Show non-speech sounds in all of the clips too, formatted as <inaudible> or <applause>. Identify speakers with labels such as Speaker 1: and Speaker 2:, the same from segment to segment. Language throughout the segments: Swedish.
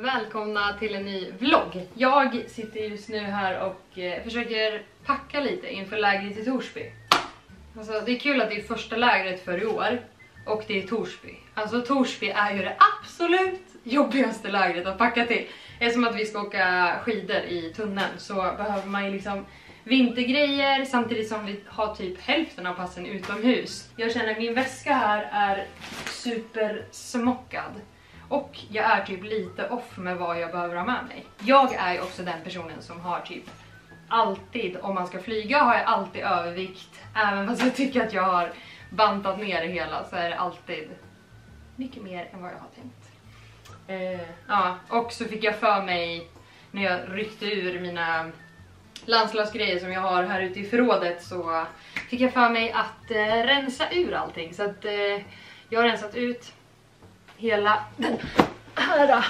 Speaker 1: Välkomna till en ny vlogg. Jag sitter just nu här och eh, försöker packa lite inför lägret i Torsby. Alltså, det är kul att det är första lägret för i år och det är Torsby. Alltså Torsby är ju det absolut jobbigaste lägret att packa till. Eftersom att vi ska åka skidor i tunneln så behöver man ju liksom vintergrejer samtidigt som vi har typ hälften av passen utomhus. Jag känner att min väska här är supersmockad. Och jag är typ lite off med vad jag behöver ha med mig. Jag är ju också den personen som har typ alltid, om man ska flyga har jag alltid övervikt. Även fast jag tycker att jag har bantat ner det hela så är det alltid mycket mer än vad jag har tänkt. Eh, ja, och så fick jag för mig när jag ryckte ur mina landslagsgrejer som jag har här ute i förrådet så fick jag för mig att eh, rensa ur allting. Så att eh, jag har rensat ut hela den här äh,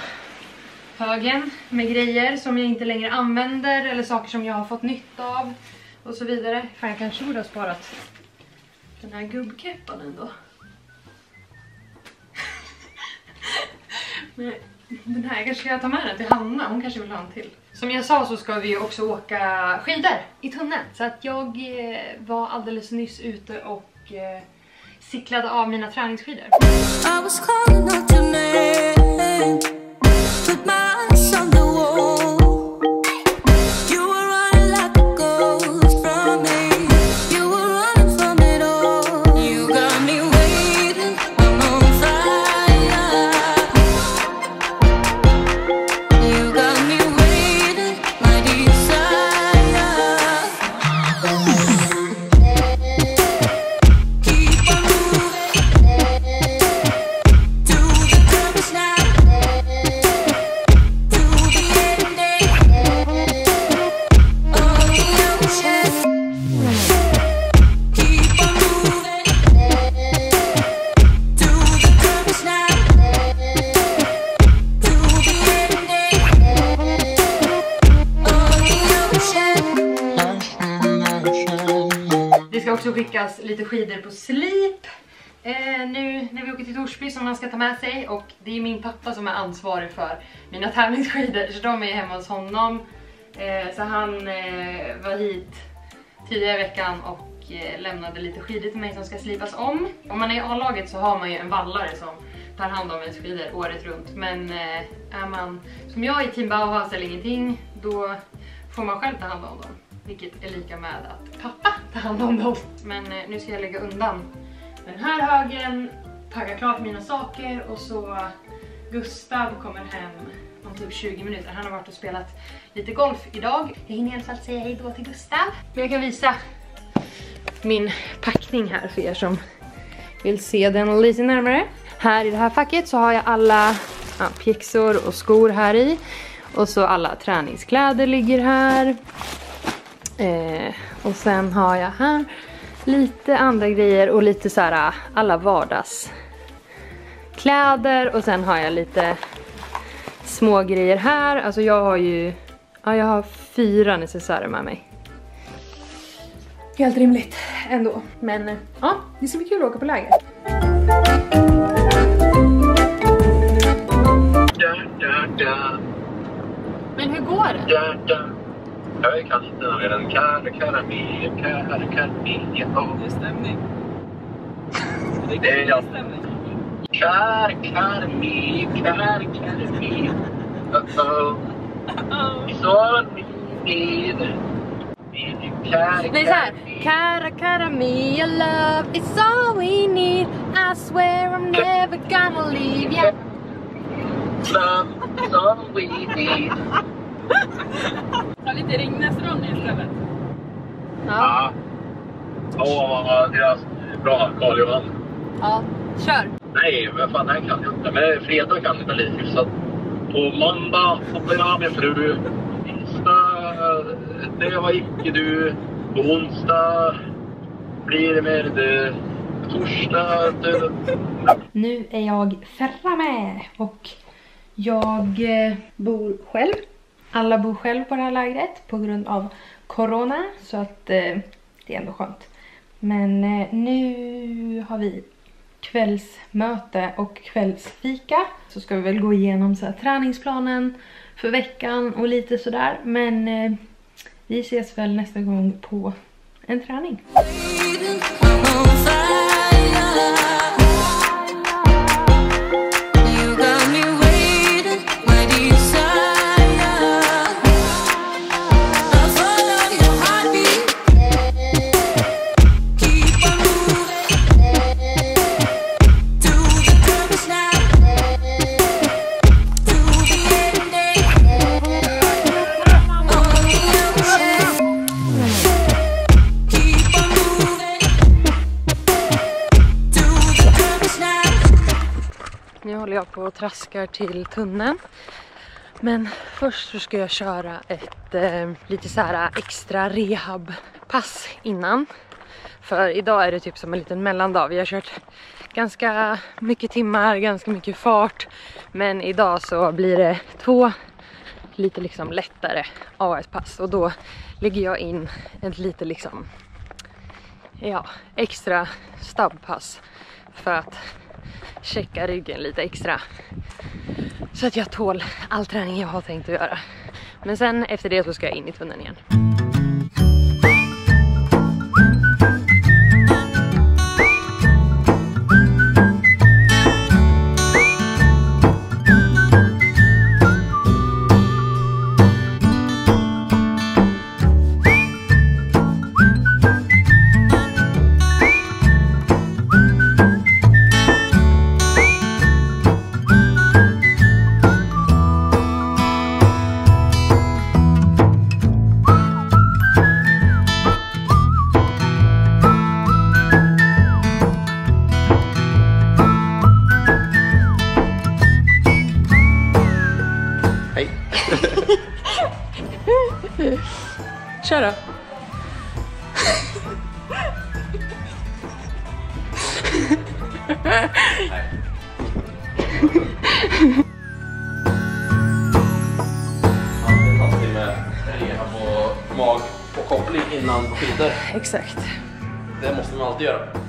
Speaker 1: högen med grejer som jag inte längre använder eller saker som jag har fått nytta av och så vidare. Fan, jag kanske borde ha sparat den här gubbkeppan ändå. <laughs> Men den här, kanske ska jag ta med den till Hanna, hon kanske vill ha en till. Som jag sa så ska vi också åka skidor i tunneln. Så att jag eh, var alldeles nyss ute och eh, cyklade av mina träningsskidor. Ska lite skidor på slip. Eh, nu när vi åker till Torsby som man ska ta med sig och det är min pappa som är ansvarig för mina tävlingsskidor så de är hemma hos honom. Eh, så han eh, var hit tidigare i veckan och eh, lämnade lite skidor till mig som ska slipas om. Om man är i A-laget så har man ju en vallare som tar hand om ens skidor året runt men eh, är man som jag i Team Bauhaus eller ingenting då får man själv ta hand om dem. Vilket är lika med att pappa tar hand om dem. Men eh, nu ska jag lägga undan den här högen, packa klart mina saker och så Gustav kommer hem om typ 20 minuter. Han har varit och spelat lite golf idag. Jag hinner i alla fall säga hej då till Gustav. Men jag kan visa min packning här för er som vill se den lite närmare. Här i det här facket så har jag alla ja, pjäxor och skor här i. Och så alla träningskläder ligger här. Eh, och sen har jag här lite andra grejer och lite så här alla vardagskläder och sen har jag lite små grejer här. Alltså jag har ju, ja jag har fyra necessärer med mig. Helt rimligt ändå. Men eh, ja, det ska bli kul att åka på läger. Men hur går det?
Speaker 2: Jag kan inte nu. Är den Kar Karami, Kar Karmi,
Speaker 3: Det är stämning.
Speaker 2: Det är,
Speaker 3: det
Speaker 2: är stämning. Kar Karmi, Kar Karmi. Uh-oh. It's all me need. Det
Speaker 1: är såhär, Cara Caramia love, it's all we need I swear I'm never gonna leave ya yeah.
Speaker 2: Love, it's all we need <laughs>
Speaker 3: Ta lite Ringnes-Ronny istället.
Speaker 1: Ja,
Speaker 2: Ja. Åh, vad deras bra Carl Johan.
Speaker 1: ja. Kör.
Speaker 2: Nej, vad fan, den kan jag inte. Men fredag kan jag väl hyfsat. På måndag hoppade jag med fru. Tisdag, det var icke du. På onsdag blir det med du. Torsdag, du.
Speaker 1: Nu är jag framme och jag eh, bor själv. Alla bor själv på det här lägret på grund av corona så att eh, det är ändå skönt. Men eh, nu har vi kvällsmöte och kvällsfika. Så ska vi väl gå igenom så här, träningsplanen för veckan och lite sådär. Men eh, vi ses väl nästa gång på en träning. Och traskar till tunneln. Men först så ska jag köra ett eh, lite så här extra rehabpass innan. För idag är det typ som en liten mellandag. Vi har kört ganska mycket timmar, ganska mycket fart. Men idag så blir det två lite liksom lättare AS-pass och då lägger jag in ett lite liksom ja, extra stabbpass för att checka ryggen lite extra. Så att jag tål all träning jag har tänkt att göra. Men sen efter det så ska jag in i tunneln igen. Kör då!
Speaker 4: En halvtimme rehab och magpåkoppling innan skidor.
Speaker 1: Exakt.
Speaker 4: Det måste man alltid göra.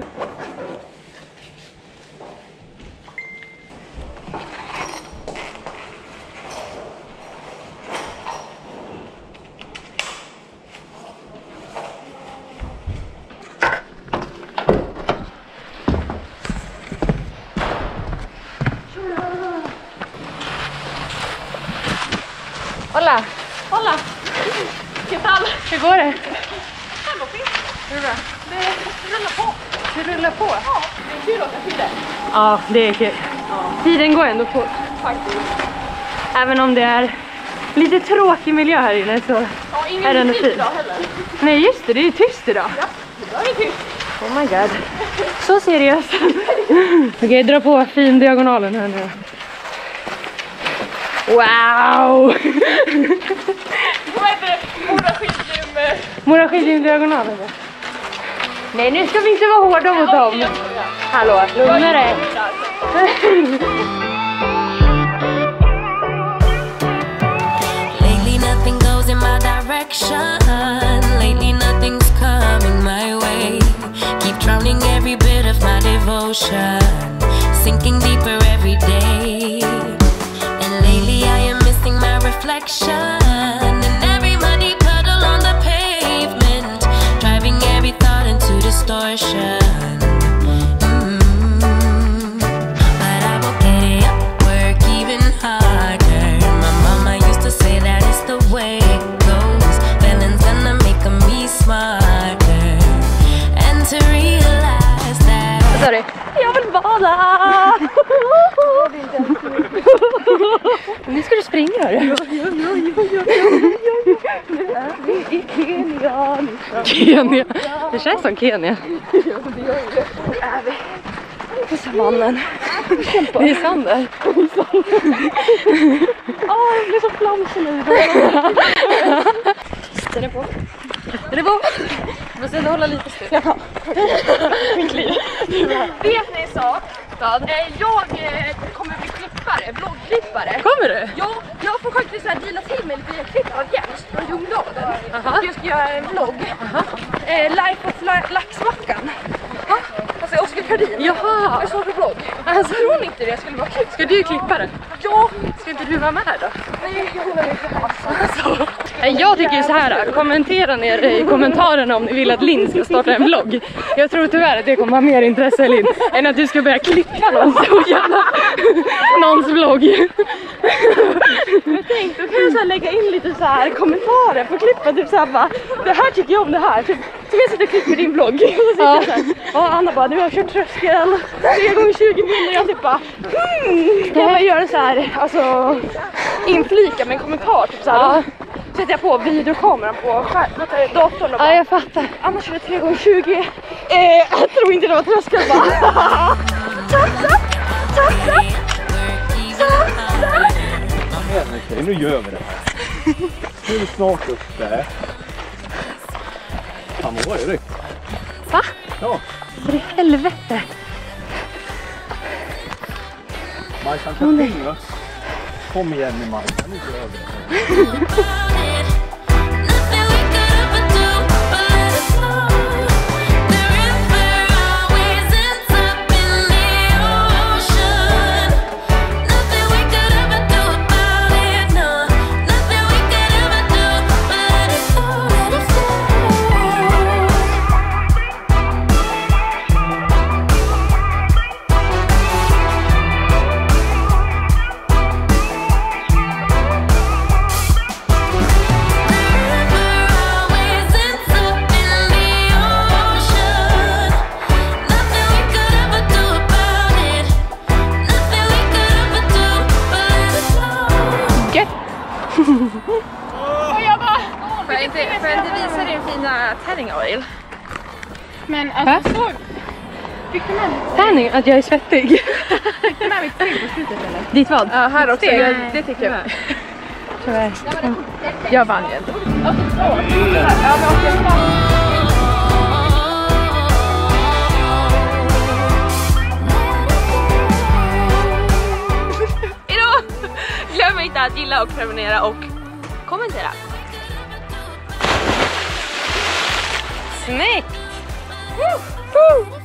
Speaker 1: går det?
Speaker 3: Det går fint.
Speaker 1: Hur är det?
Speaker 3: Det rullar på.
Speaker 1: Det rullar på.
Speaker 3: Ja, det är kul att åka skidor.
Speaker 1: Ja, det är kul. Tiden går ändå fort.
Speaker 3: Faktiskt.
Speaker 1: Även om det är lite tråkig miljö här inne så...
Speaker 3: Ja, ingen
Speaker 1: Är den
Speaker 3: musik
Speaker 1: fin?
Speaker 3: idag heller.
Speaker 1: Nej just det, det är ju tyst idag.
Speaker 3: Ja, då är det tyst.
Speaker 1: Oh my god. Så seriöst. Okej, dra på fin diagonalen här nu. Wow!
Speaker 3: Vad heter det? Mora skidgym.
Speaker 1: Mora skidgymdiagonalen. Nej, nu ska vi inte vara hårda mot
Speaker 3: okej,
Speaker 1: dem.
Speaker 3: jag skojar.
Speaker 1: Hallå, lugna dig.
Speaker 5: Lately, nothing goes in my direction. Lately, nothing's coming my way. Keep drowning every bit of my devotion, sinking deeper every day. And lately, I am missing my reflection. sa? Jag vill bada! nu ska du springa hörru. Jo, jo, jo, jo, jo, jo, Nu är vi i Kenya. Kenya? Det
Speaker 1: känns som Kenya. Jo, det gör det. Nu är vi
Speaker 3: på savannen.
Speaker 1: Det är sand där.
Speaker 3: Åh, oh, jag blir så flamsig nu. Den är på.
Speaker 1: Är det på? Du måste ändå hålla lite still.
Speaker 3: Vet ni en sak? Eh, Jag eh, kommer bli klippare, vloggklippare.
Speaker 1: Kommer du?
Speaker 3: Ja, jag får faktiskt deala till mig lite klipp av Jens från Ljungdalen. Jag ska göra en vlogg. Eh, Life of la- Laxmackan. Alltså Oskar Kardin.
Speaker 1: Jaha.
Speaker 3: Jag startar vlogg.
Speaker 1: Alltså,
Speaker 3: Tror ni inte det skulle vara kul?
Speaker 1: ska du klippa det?
Speaker 3: Ja,
Speaker 1: Ska inte du vara med då?
Speaker 3: nej jag håller fast.
Speaker 1: Nej, Jag tycker så här. kommentera ner i kommentarerna om ni vill att Linn ska starta en vlogg. Jag tror tyvärr att det kommer ha mer intresse Linn, än att du ska börja klippa någon så jävla, någons vlogg.
Speaker 3: Jag tänkte, då kan jag så här lägga in lite så här kommentarer på klippen. Typ såhär bara, det här tycker jag om det här. Typ, så jag sitter och klipper din vlogg. Och så sitter
Speaker 1: Ja.
Speaker 3: jag såhär, och Anna bara, nu har jag kört tröskel. 3 gånger 20 mil och jag typ bara, hmm. Kan jag göra en så här, alltså inflika med en kommentar. Typ så här,
Speaker 1: Ja.
Speaker 3: Då sätter jag på videokameran på datorn och bara,
Speaker 1: Ja, jag fattar.
Speaker 3: Annars är det 3 gånger 20 eh, Jag tror inte det var tröskel bara. Tafsa, tafsa, tafsa.
Speaker 5: Okej, nu gör vi det här. Nu är vi snart uppe. Fan vad var det?
Speaker 1: Va?
Speaker 5: Ja,
Speaker 1: För i helvete.
Speaker 5: Majsan kan springa. Kom igen nu Majsan, nu gör <laughs>
Speaker 6: Men alltså så... Fick du med
Speaker 1: Tanning, att jag är svettig.
Speaker 6: fick du med mitt steg på slutet eller?
Speaker 1: Ditt vad?
Speaker 3: Ja, här också. Jag, det tycker jag.
Speaker 1: Tyvärr.
Speaker 3: Jag vann ju ändå. Hejdå! Glöm inte att gilla och prenumerera och kommentera.
Speaker 1: Snyggt! Woo!
Speaker 3: Woo!